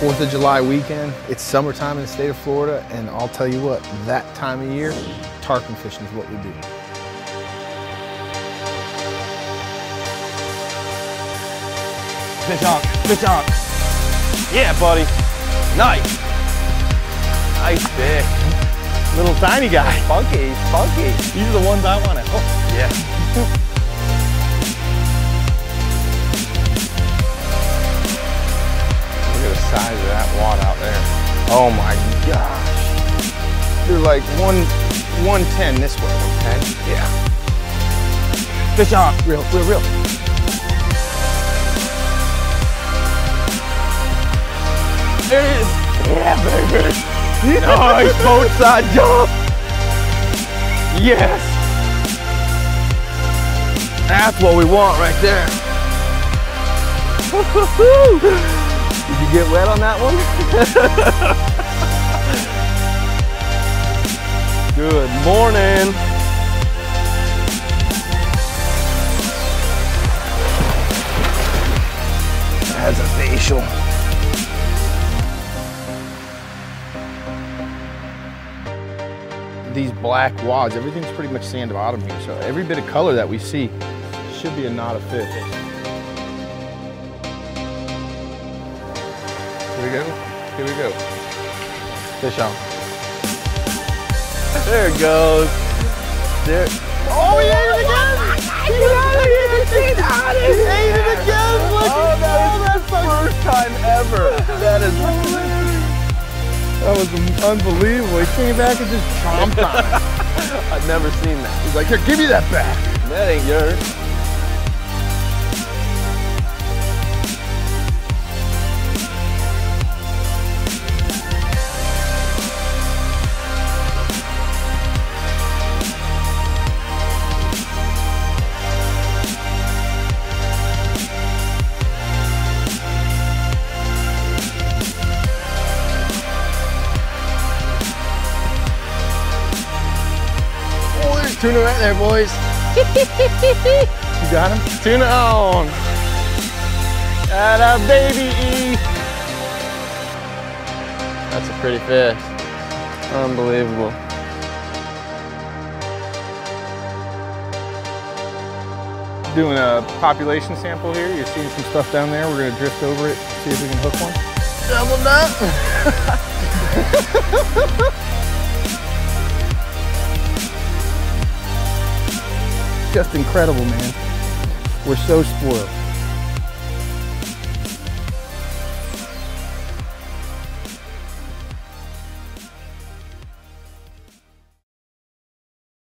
4th of July weekend. It's summertime in the state of Florida, and I'll tell you what, that time of year, tarpon fishing is what we do. Fish on, fish on. Yeah, buddy. Nice. Nice fish. Little tiny guy. Funky, funky. These are the ones I want to oh, hook. Yeah. wad out there. Oh my gosh. They're like one, 110 this way, okay? Yeah. Fish on. Real, real, real. There it is. Yeah, baby. Nice boat side jump. Yes. That's what we want right there. Did you get wet on that one? Good morning. That's a facial. These black wads, everything's pretty much sand bottom here, so every bit of color that we see should be a knot of fish. Here we go, here we go. Fish on. There it goes. There. Oh, he ate it again! He ate it! He ate it again! Oh, Look oh, that is oh, the first time ever. That is That was unbelievable. He came back and just chomped on it. I've never seen that. He's like, here, give me that back. That ain't yours. Tuna right there, boys. you got him? Tuna on. At a baby E. That's a pretty fish. Unbelievable. Doing a population sample here. You're seeing some stuff down there. We're gonna drift over it, see if we can hook one. Double nut. Just incredible, man. We're so spoiled.